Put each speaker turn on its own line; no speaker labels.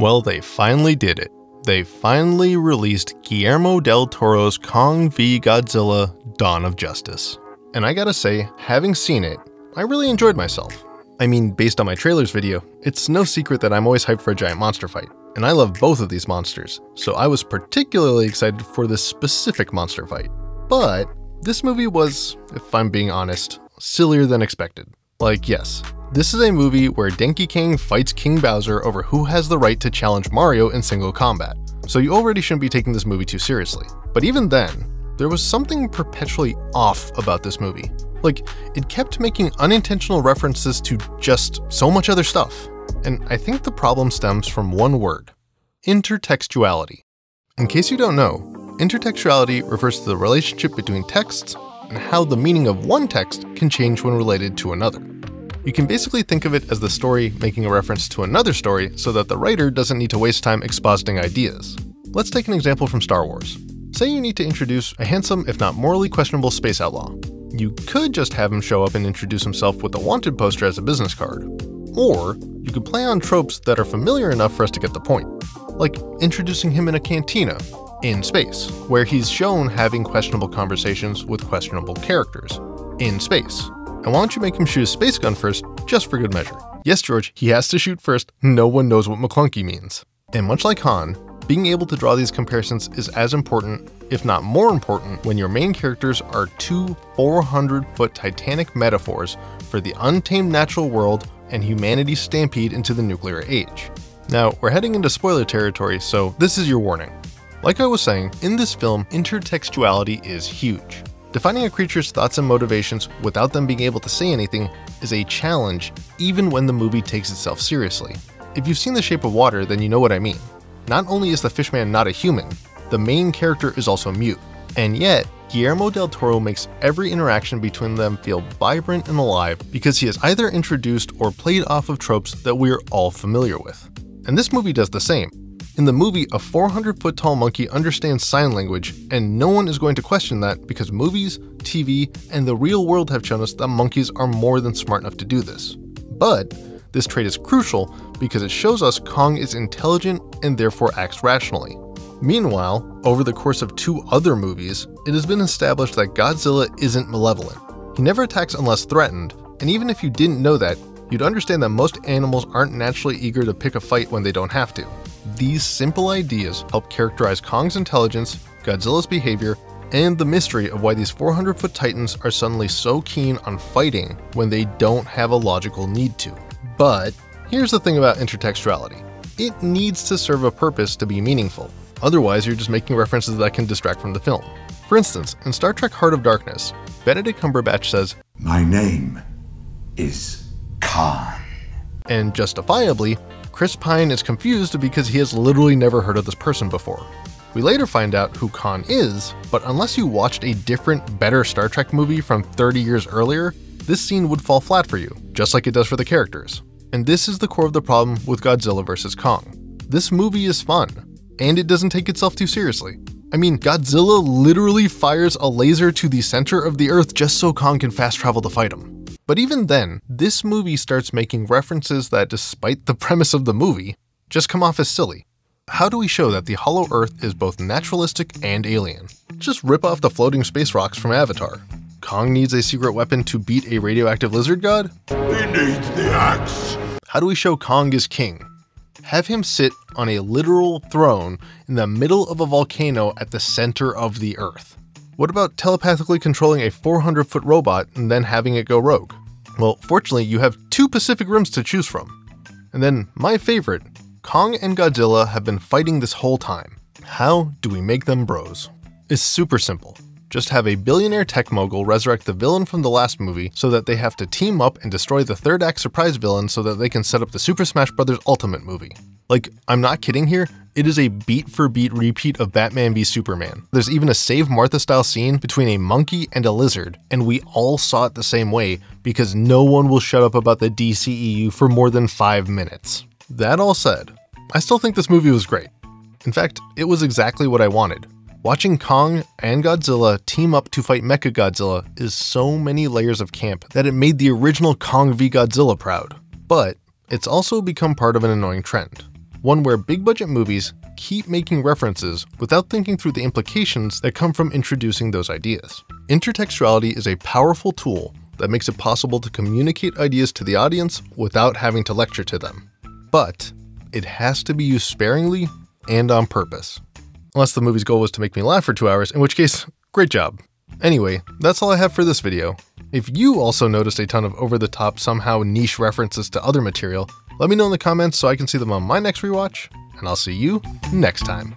Well, they finally did it. They finally released Guillermo del Toro's Kong v Godzilla Dawn of Justice. And I gotta say, having seen it, I really enjoyed myself. I mean, based on my trailers video, it's no secret that I'm always hyped for a giant monster fight, and I love both of these monsters, so I was particularly excited for this specific monster fight. But this movie was, if I'm being honest, sillier than expected. Like, yes, this is a movie where Dankey Kang fights King Bowser over who has the right to challenge Mario in single combat, so you already shouldn't be taking this movie too seriously. But even then, there was something perpetually off about this movie. Like, it kept making unintentional references to just so much other stuff. And I think the problem stems from one word intertextuality. In case you don't know, intertextuality refers to the relationship between texts and how the meaning of one text can change when related to another. You can basically think of it as the story making a reference to another story so that the writer doesn't need to waste time expositing ideas. Let's take an example from Star Wars. Say you need to introduce a handsome, if not morally questionable, space outlaw. You could just have him show up and introduce himself with a wanted poster as a business card. Or you could play on tropes that are familiar enough for us to get the point, like introducing him in a cantina in space, where he's shown having questionable conversations with questionable characters in space. And why don't you make him shoot a space gun first, just for good measure? Yes, George, he has to shoot first. No one knows what Maclunkey means. And much like Han, being able to draw these comparisons is as important, if not more important, when your main characters are two 400 foot Titanic metaphors for the untamed natural world and humanity's stampede into the nuclear age. Now, we're heading into spoiler territory, so this is your warning. Like I was saying, in this film, intertextuality is huge. Defining a creature's thoughts and motivations without them being able to say anything is a challenge, even when the movie takes itself seriously. If you've seen The Shape of Water, then you know what I mean. Not only is the fishman not a human, the main character is also mute. And yet, Guillermo del Toro makes every interaction between them feel vibrant and alive because he has either introduced or played off of tropes that we're all familiar with. And this movie does the same. In the movie, a 400 foot tall monkey understands sign language, and no one is going to question that because movies, TV, and the real world have shown us that monkeys are more than smart enough to do this. But this trait is crucial because it shows us Kong is intelligent and therefore acts rationally. Meanwhile, over the course of two other movies, it has been established that Godzilla isn't malevolent. He never attacks unless threatened, and even if you didn't know that, you'd understand that most animals aren't naturally eager to pick a fight when they don't have to. These simple ideas help characterize Kong's intelligence, Godzilla's behavior, and the mystery of why these 400 foot titans are suddenly so keen on fighting when they don't have a logical need to. But here's the thing about intertextuality it needs to serve a purpose to be meaningful. Otherwise, you're just making references that can distract from the film. For instance, in Star Trek Heart of Darkness, Benedict Cumberbatch says,
My name is Khan.
And justifiably, Chris Pine is confused because he has literally never heard of this person before. We later find out who Khan is, but unless you watched a different, better Star Trek movie from 30 years earlier, this scene would fall flat for you, just like it does for the characters. And this is the core of the problem with Godzilla vs. Kong. This movie is fun, and it doesn't take itself too seriously. I mean, Godzilla literally fires a laser to the center of the Earth just so Kong can fast travel to fight him. But even then, this movie starts making references that, despite the premise of the movie, just come off as silly. How do we show that the Hollow Earth is both naturalistic and alien? Just rip off the floating space rocks from Avatar. Kong needs a secret weapon to beat a radioactive lizard god?
He needs the axe.
How do we show Kong is king? Have him sit on a literal throne in the middle of a volcano at the center of the Earth. What about telepathically controlling a 400 foot robot and then having it go rogue? Well, fortunately, you have two Pacific Rims to choose from. And then, my favorite Kong and Godzilla have been fighting this whole time. How do we make them bros? It's super simple. Just have a billionaire tech mogul resurrect the villain from the last movie so that they have to team up and destroy the third act surprise villain so that they can set up the Super Smash Bros. Ultimate movie. Like, I'm not kidding here, it is a beat for beat repeat of Batman v Superman. There's even a Save Martha style scene between a monkey and a lizard, and we all saw it the same way because no one will shut up about the DCEU for more than 5 minutes. That all said, I still think this movie was great. In fact, it was exactly what I wanted. Watching Kong and Godzilla team up to fight Mechagodzilla is so many layers of camp that it made the original Kong v Godzilla proud. But it's also become part of an annoying trend. One where big budget movies keep making references without thinking through the implications that come from introducing those ideas. Intertextuality is a powerful tool that makes it possible to communicate ideas to the audience without having to lecture to them. But it has to be used sparingly and on purpose. Unless the movie's goal was to make me laugh for two hours, in which case, great job. Anyway, that's all I have for this video. If you also noticed a ton of over the top, somehow niche references to other material, let me know in the comments so I can see them on my next rewatch, and I'll see you next time.